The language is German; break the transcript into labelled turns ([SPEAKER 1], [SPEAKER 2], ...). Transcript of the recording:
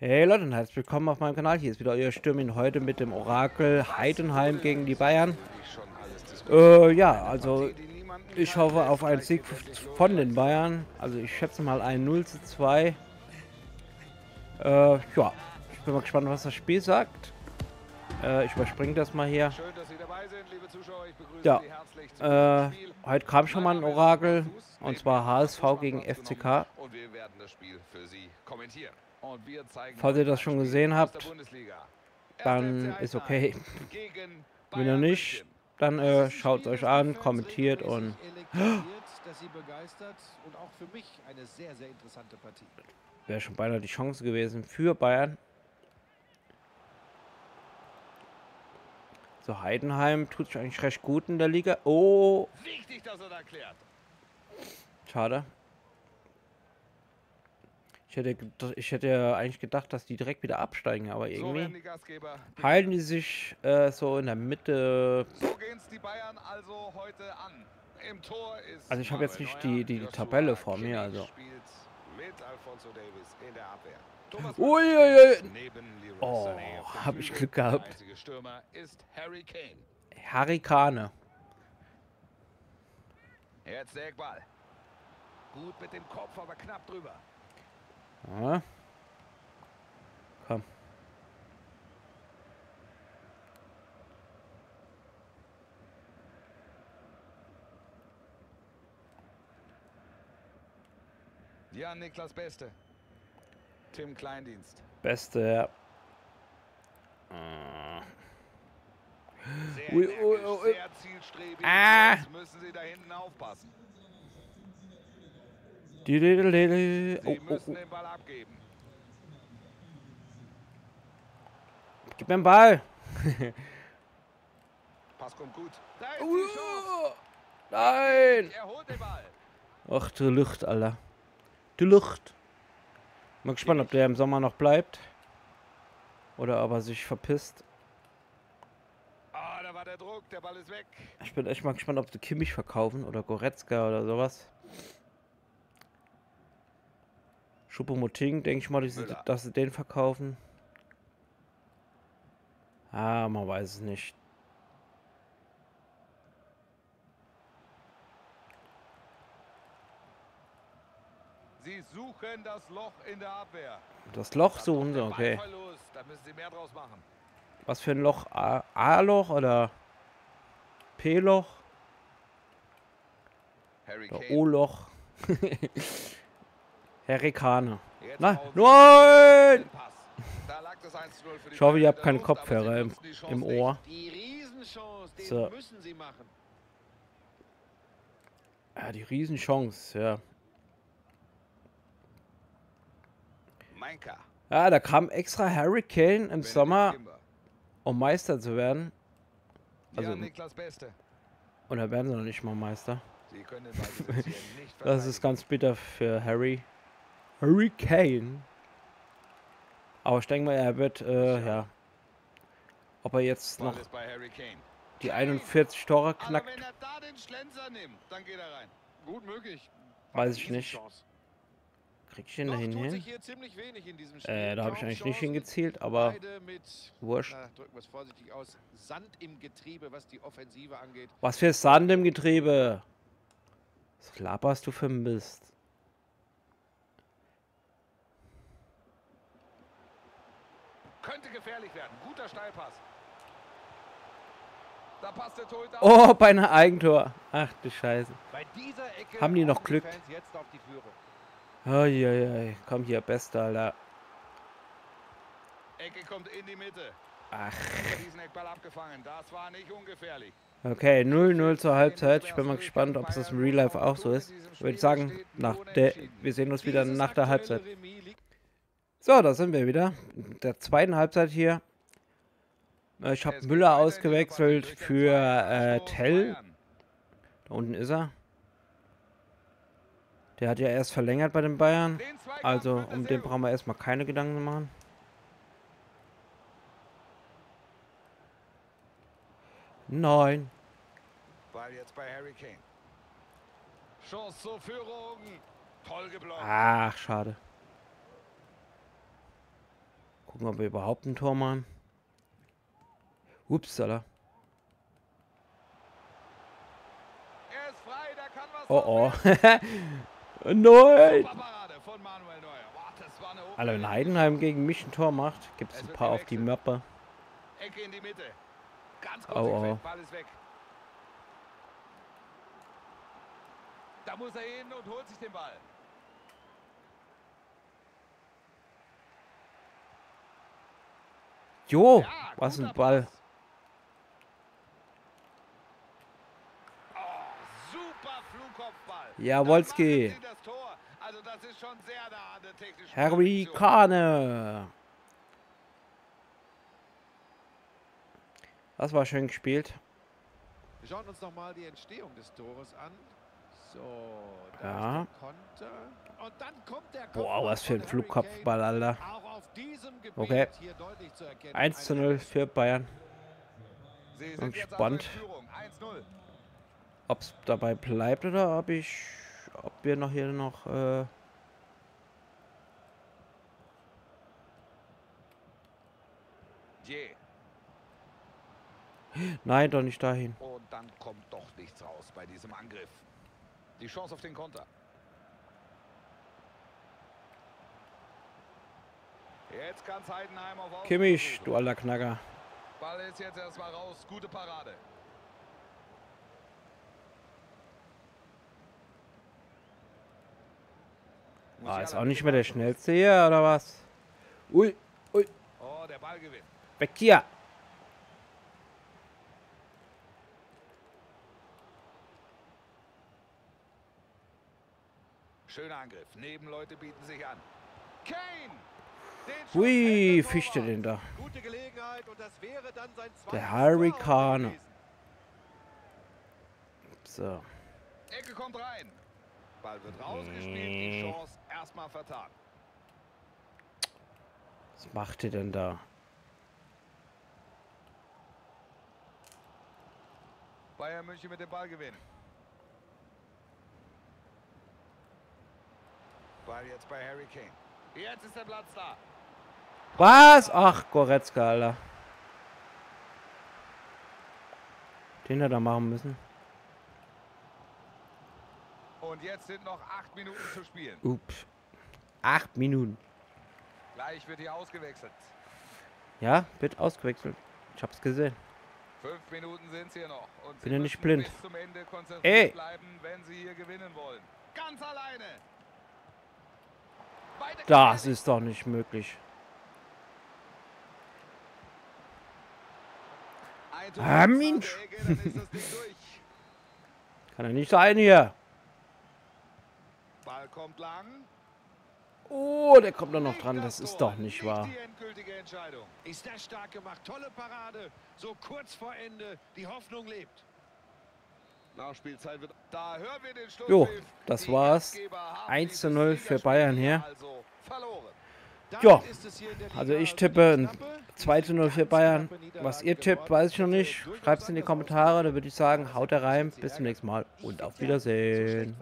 [SPEAKER 1] Hey Leute und herzlich willkommen auf meinem Kanal. Hier ist wieder euer Stürmin heute mit dem Orakel Heidenheim gegen die Bayern. Äh, ja, also ich hoffe auf einen Sieg von den Bayern. Also ich schätze mal ein 0 zu 2. Äh, ja, ich bin mal gespannt, was das Spiel sagt. Äh, ich überspringe das mal hier. Ja, äh, heute kam schon mal ein Orakel. Und zwar HSV gegen FCK. Und wir werden das Spiel für Sie kommentieren. Falls ihr das schon gesehen habt, dann ist okay. Wenn ihr nicht, dann äh, schaut es euch an, kommentiert und... Wäre schon beinahe die Chance gewesen für Bayern. So, Heidenheim tut sich eigentlich recht gut in der Liga. Oh! Schade. Ich hätte, ich hätte eigentlich gedacht, dass die direkt wieder absteigen, aber irgendwie so halten die sich äh, so in der Mitte. So also, also ich habe jetzt nicht die, die, die Tabelle vor mir, also. Uiuiui. Oh, habe ich Glück gehabt. Harry Kane. Jetzt der Eckball. Gut mit dem Kopf, aber knapp drüber. Ja. Komm.
[SPEAKER 2] Ja, Niklas Beste. Tim Kleindienst.
[SPEAKER 1] Beste, ja.
[SPEAKER 2] Sehr ui, ui, ui. sehr zielstrebig. Ah. Jetzt müssen Sie da hinten aufpassen.
[SPEAKER 1] Die, die, die, die. Oh, oh, oh. den Ball abgeben. Gib mir den Ball.
[SPEAKER 2] Pass kommt gut.
[SPEAKER 1] Uh, nein. Er holt den Ball. Ach, die Lucht, Alter. Die Lucht. Mal gespannt, ob der im Sommer noch bleibt. Oder ob er sich verpisst.
[SPEAKER 2] Ah, da war der Druck, der Ball ist weg.
[SPEAKER 1] Ich bin echt mal gespannt, ob sie Kimmich verkaufen oder Goretzka oder sowas. Schuppomoting, denke ich mal, dass sie, dass sie den verkaufen. Ah, man weiß es nicht.
[SPEAKER 2] Sie suchen das Loch in der Abwehr.
[SPEAKER 1] Das Loch suchen sie, okay. Was für ein Loch? A-Loch oder P-Loch? Oder O-Loch? Hurrikane. Nein! Nein! Ich hoffe, ihr habt keinen Kopfhörer im, im Ohr. So. Ja, die Riesenchance, ja. Ja, da kam extra Hurricane im Sommer, um Meister zu werden. Also, und da werden sie noch nicht mal Meister. das ist ganz bitter für Harry. Hurricane. Aber ich denke mal, er wird, äh, ja. Ob er jetzt noch die 41 Tore knackt. Weiß ich nicht. Krieg ich ihn dahin hin? Äh, da habe ich eigentlich nicht hingezielt, aber wurscht. Was für Sand im Getriebe? Was laberst du für Mist?
[SPEAKER 2] Könnte gefährlich werden. Guter Steilpass. Da passt der Torhüter
[SPEAKER 1] Oh, bei einer Eigentor. Ach du Scheiße. Haben die noch Glück? Ja. Komm hier, bester, Alter.
[SPEAKER 2] Ecke kommt in die Mitte.
[SPEAKER 1] Ach. Okay, 0-0 zur Halbzeit. Ich bin mal gespannt, ob es im Real Life auch so ist. Ich würde sagen, nach der, wir sehen uns wieder nach der Halbzeit. So, da sind wir wieder. In der zweiten Halbzeit hier. Äh, ich habe Müller ausgewechselt für äh, Tell. Da unten ist er. Der hat ja erst verlängert bei den Bayern. Also um den brauchen wir erstmal keine Gedanken machen. Nein.
[SPEAKER 2] Ball jetzt bei Harry Kane. Chance zur Führung. Toll geblockt.
[SPEAKER 1] Ach, schade. Gucken, ob wir überhaupt ein Tor machen. Upsala. Oh oh. Nein! Also wenn Heidenheim gegen mich ein Tor macht, gibt es ein paar auf die Mappe. Ecke in die Mitte. Ganz oh, oh. Ball ist weg. Da muss er hin und holt sich den Ball. Jo, was ein Ball. Oh. Ja, Wolski. Also Harry Kane. Das war schön gespielt. Wir schauen uns nochmal die Entstehung des Tores an. So, ja. Boah, was für ein Flugkopfball, Alter. Okay. 1 zu 0 für Bayern. Bin gespannt, ob es dabei bleibt oder ob ich, ob wir noch hier noch äh, Nein, doch nicht dahin.
[SPEAKER 2] Und dann kommt doch nichts raus bei diesem Angriff. Die Chance auf den Konter. Jetzt kann Heidenheim auf
[SPEAKER 1] Kimmich, du alter Knacker.
[SPEAKER 2] Ball ist jetzt erstmal raus. Gute Parade.
[SPEAKER 1] Ah, ist auch nicht mehr der schnellste hier, oder was? Ui, ui. Oh, der Ball gewinnt. Weg hier.
[SPEAKER 2] Schöner Angriff. Nebenleute bieten sich an. Kane!
[SPEAKER 1] Hui, Fichte den da. Der Hurricane. So.
[SPEAKER 2] Ecke kommt rein. Ball wird rausgespielt. Die Chance erstmal vertan.
[SPEAKER 1] Was macht ihr denn da?
[SPEAKER 2] Bayern München mit dem Ball gewinnen. Ball jetzt bei Harry Kane. Jetzt ist der Platz da.
[SPEAKER 1] Was? Ach, Goretzka, Alter. Den hat er machen müssen.
[SPEAKER 2] Und jetzt sind noch acht Minuten zu spielen.
[SPEAKER 1] Ups. Acht Minuten.
[SPEAKER 2] Gleich wird hier ausgewechselt.
[SPEAKER 1] Ja, wird ausgewechselt. Ich hab's gesehen.
[SPEAKER 2] Fünf Minuten sind hier noch. Und
[SPEAKER 1] Bin ja nicht blind. Ey.
[SPEAKER 2] bleiben, wenn sie hier gewinnen wollen. Ganz alleine.
[SPEAKER 1] Das ist doch nicht möglich. Ah, Mensch. Kann er nicht sein hier.
[SPEAKER 2] Ball kommt lang.
[SPEAKER 1] Oh, der kommt doch noch dran. Das ist doch nicht wahr.
[SPEAKER 2] Ist das stark gemacht. Tolle Parade. So kurz vor Ende. Die Hoffnung lebt.
[SPEAKER 1] Nachspielzeit wird. Da hören wir den Schluss. Jo, das war's. 1 zu 0 für Bayern hier. Also ja, also ich tippe 2 zu 0 für Bayern. Was ihr tippt, weiß ich noch nicht. Schreibt es in die Kommentare. Da würde ich sagen, haut rein. Bis zum nächsten Mal und auf Wiedersehen.